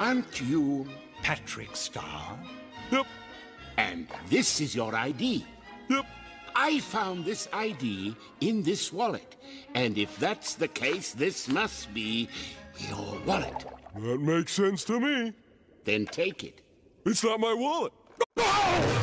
Aren't you Patrick Star? Yep. And this is your ID. Yep. I found this ID in this wallet. And if that's the case, this must be your wallet. That makes sense to me. Then take it. It's not my wallet. Oh,